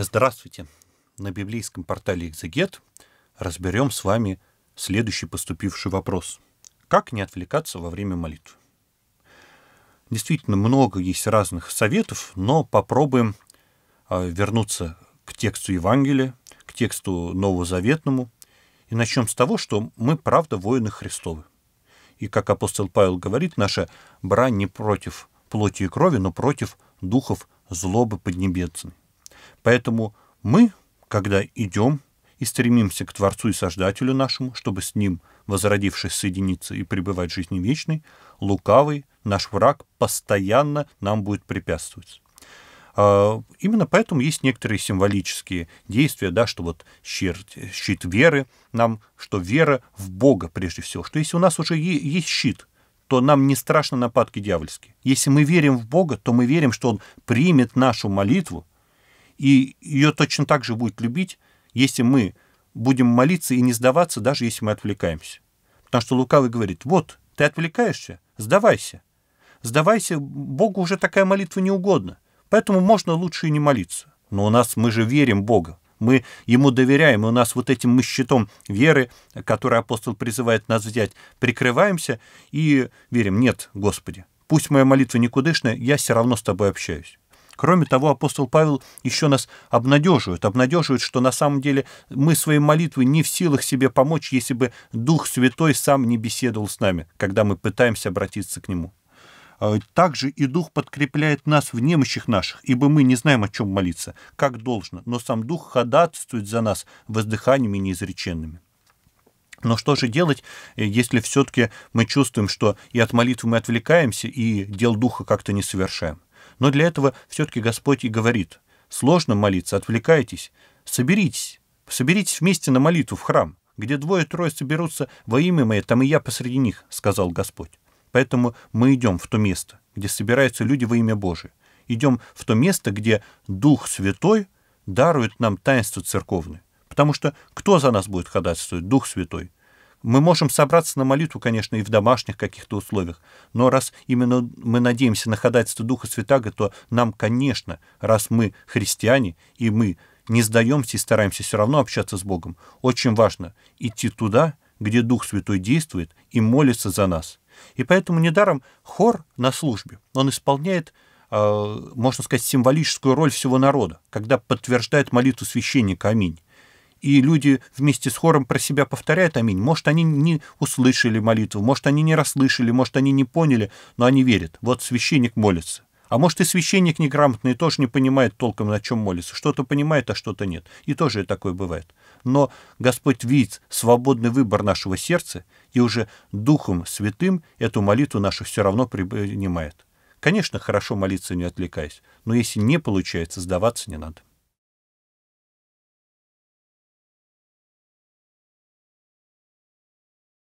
Здравствуйте! На библейском портале «Экзегет» разберем с вами следующий поступивший вопрос. Как не отвлекаться во время молитвы? Действительно, много есть разных советов, но попробуем а, вернуться к тексту Евангелия, к тексту Новозаветному, и начнем с того, что мы, правда, воины Христовы. И, как апостол Павел говорит, наша брань не против плоти и крови, но против духов злобы поднебесной. Поэтому мы, когда идем и стремимся к Творцу и Сождателю нашему, чтобы с Ним, возродившись, соединиться и пребывать в жизни вечной, лукавый, наш враг, постоянно нам будет препятствовать. А, именно поэтому есть некоторые символические действия, да, что вот щит, щит веры нам, что вера в Бога прежде всего, что если у нас уже есть щит, то нам не страшно нападки дьявольские. Если мы верим в Бога, то мы верим, что Он примет нашу молитву, и ее точно так же будет любить, если мы будем молиться и не сдаваться, даже если мы отвлекаемся. Потому что Лукавый говорит, вот, ты отвлекаешься, сдавайся. Сдавайся, Богу уже такая молитва не угодна. Поэтому можно лучше и не молиться. Но у нас, мы же верим Бога. Мы Ему доверяем, и у нас вот этим мы щитом веры, который апостол призывает нас взять, прикрываемся и верим, нет, Господи, пусть моя молитва никудышная, я все равно с Тобой общаюсь. Кроме того, апостол Павел еще нас обнадеживает, обнадеживает, что на самом деле мы своей молитвой не в силах себе помочь, если бы Дух Святой сам не беседовал с нами, когда мы пытаемся обратиться к Нему. А, также и Дух подкрепляет нас в немощах наших, ибо мы не знаем, о чем молиться, как должно, но сам Дух ходатайствует за нас воздыханиями неизреченными. Но что же делать, э, если все-таки мы чувствуем, что и от молитвы мы отвлекаемся, и дел Духа как-то не совершаем? Но для этого все-таки Господь и говорит, сложно молиться, отвлекайтесь, соберитесь, соберитесь вместе на молитву в храм, где двое-трое соберутся во имя Мое, там и я посреди них, сказал Господь. Поэтому мы идем в то место, где собираются люди во имя Божие. Идем в то место, где Дух Святой дарует нам таинство церковное. Потому что кто за нас будет ходатайствовать? Дух Святой. Мы можем собраться на молитву, конечно, и в домашних каких-то условиях, но раз именно мы надеемся на ходатайство Духа Святаго, то нам, конечно, раз мы христиане, и мы не сдаемся и стараемся все равно общаться с Богом, очень важно идти туда, где Дух Святой действует и молится за нас. И поэтому недаром хор на службе, он исполняет э, можно сказать, символическую роль всего народа, когда подтверждает молитву священника «Аминь» и люди вместе с хором про себя повторяют «Аминь». Может, они не услышали молитву, может, они не расслышали, может, они не поняли, но они верят. Вот священник молится. А может, и священник неграмотный тоже не понимает толком, на чем молится. Что-то понимает, а что-то нет. И тоже такое бывает. Но Господь видит свободный выбор нашего сердца, и уже Духом Святым эту молитву нашу все равно принимает. Конечно, хорошо молиться, не отвлекаясь, но если не получается, сдаваться не надо.